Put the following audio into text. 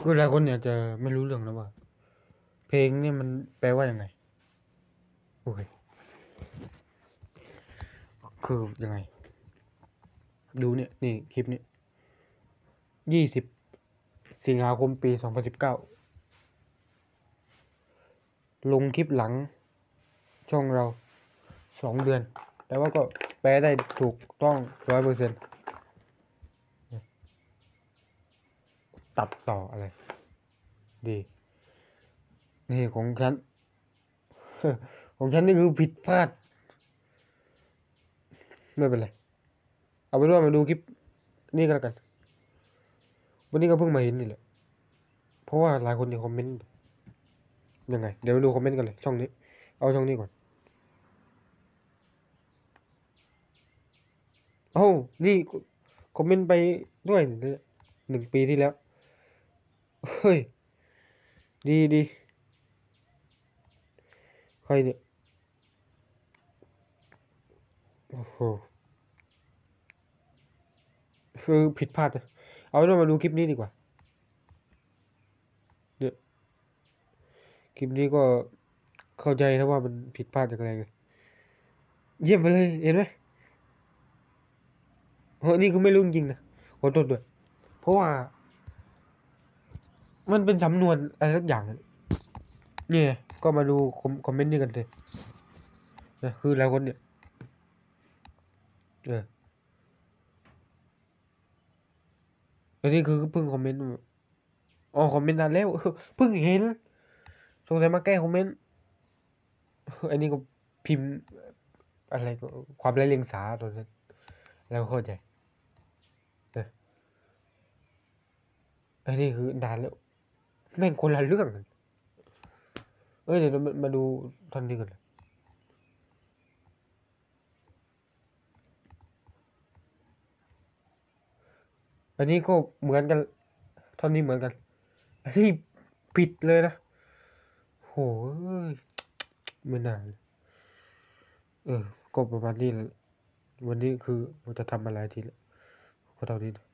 คือหลายคนเนี่ยจะไม่รู้เรื่องแล้วว่า เพลงเนี่ยมันแปลว่ายังไงโอเคคือยังไง ดูเนี่ย นี่คลิปนี้ยี่สิบสิงหาคมปีสองพันสิบเก้าลงคลิปหลัง ช่องเราสองเดือน แต่ว่าก็แปลได้ถูกต้องร้อยเปอร์เซ็นต์ ตัดต่ออะไร ดี นี่ของฉัน ของฉันนี่คือผิดพลาด ไม่เป็นไร เอาเป็นว่ามาดูคลิป นี่ก็แล้วกัน วันนี้ก็เพิ่งมาเห็นนี่แหละ เพราะว่าหลายคนในคอมเมนต์ยังไง เดี๋ยวมาดูคอมเมนต์กันเลย ช่องนี้ เอาช่องนี้ก่อนเอ้านี่คอมเมนต์ไปด้วยหนึ่งปีที่แล้ว เฮ้ย ดีดีใครเนี่ย โอ้โห คือผิดพลาดนะเอาเป็นว่ามาดูคลิปนี้ดีกว่า เนี่ยคลิปนี้ก็เข้าใจนะว่ามันผิดพลาดจากอะไรไงเยี่ยมไปเลย เห็นไหมเฮ้ยนี่คือไม่รู้จริงนะขอโทษด้วย เพราะว่า มันเป็นสำนวนอะไรสักอย่าง เนี่ย ก็มาดูคอมคอมเมนต์นี่กันเลยนะคือหลายคนเนี่ยเอออันนี้คือเพิ่งคอมเมนต์อ๋อคอมเมนต์นานแล้วเพิ่งเห็นสงสัยมาแก้คอมเมนต์อันนี้ก็พิมพ์อะไรก็ความไร้เลียงสาตัวนั้นแล้วเข้าใจอันนี้คือนานแล้ว แม่งคนละเรื่องกันเอ้ยเดี๋ยวเรามามาดูท่อนนี้กันอันนี้ก็เหมือนกันท่อนนี้เหมือนกัน อันนี้ผิดเลยนะโหยไม่นาเลยเออก็ประมาณนี้แหละวันนี้คือเราจะทำอะไรทีละก็เท่านี้นะ